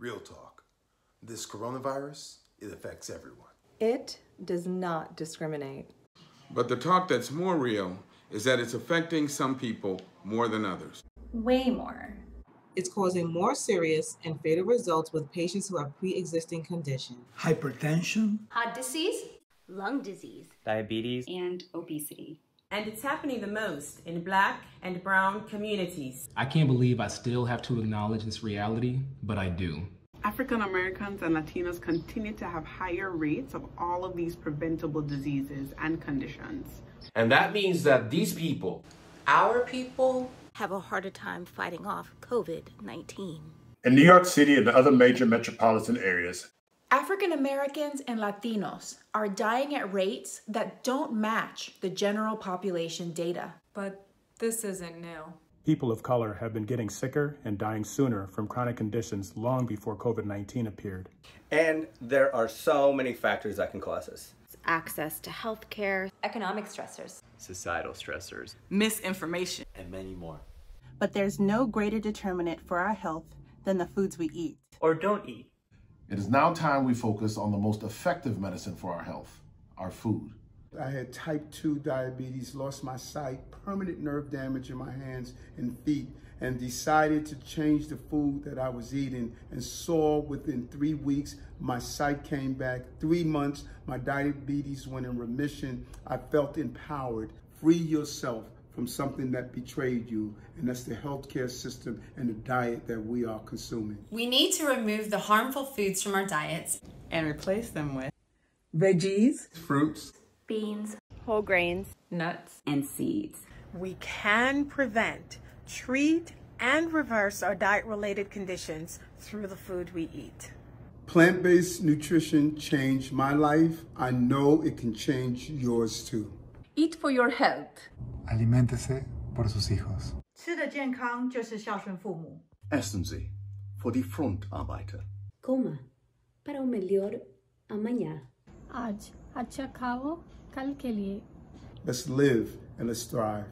Real talk. This coronavirus, it affects everyone. It does not discriminate. But the talk that's more real is that it's affecting some people more than others. Way more. It's causing more serious and fatal results with patients who have pre existing conditions hypertension, heart disease, lung disease, diabetes, and obesity. And it's happening the most in black and brown communities. I can't believe I still have to acknowledge this reality, but I do. African Americans and Latinos continue to have higher rates of all of these preventable diseases and conditions. And that means that these people, our people, have a harder time fighting off COVID 19. In New York City and other major metropolitan areas, African Americans and Latinos are dying at rates that don't match the general population data. But this isn't new. People of color have been getting sicker and dying sooner from chronic conditions long before COVID 19 appeared. And there are so many factors that can cause this access to health care, economic stressors, societal stressors, misinformation, and many more. But there's no greater determinant for our health than the foods we eat or don't eat. It is now time we focus on the most effective medicine for our health, our food. I had type 2 diabetes, lost my sight, permanent nerve damage in my hands and feet, and decided to change the food that I was eating and saw within three weeks my sight came back. Three months, my diabetes went in remission. I felt empowered. Free yourself from something that betrayed you, and that's the healthcare system and the diet that we are consuming. We need to remove the harmful foods from our diets and replace them with veggies, fruits, beans, whole grains, nuts, and seeds. We can prevent, treat, and reverse our diet related conditions through the food we eat. Plant based nutrition changed my life. I know it can change yours too. Eat for your health. Aliméntese por sus hijos. 吃的健康就是孝顺父母.吃的健康就是孝顺父母。Essen Sie für die Frontarbeiter. Coma para un mejor mañana. Aaj, acha khao, kal ke liye. Let's live and let's thrive.